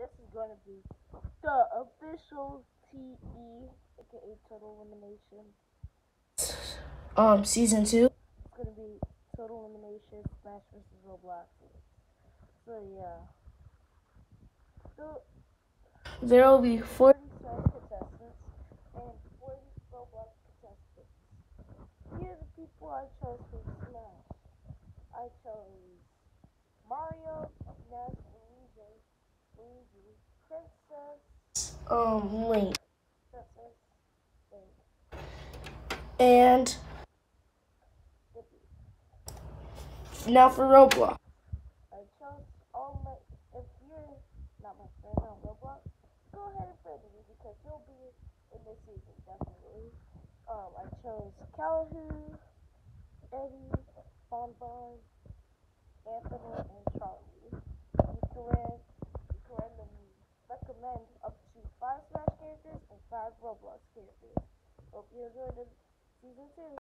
this is gonna be the official TE, aka Total Elimination. Um, season two. It's gonna be Total Elimination Smash vs Roblox. So yeah. So There will be four. 40 Smash contestants and 40 Roblox contestants. Here are the people I chose for Um, Link and now for Roblox. I chose all my. If you're not my friend on Roblox, go ahead and friend me because you'll be in this season definitely. Um, I chose Calhoun, Eddie, Bonbon, Anthony, five Smash characters and five Roblox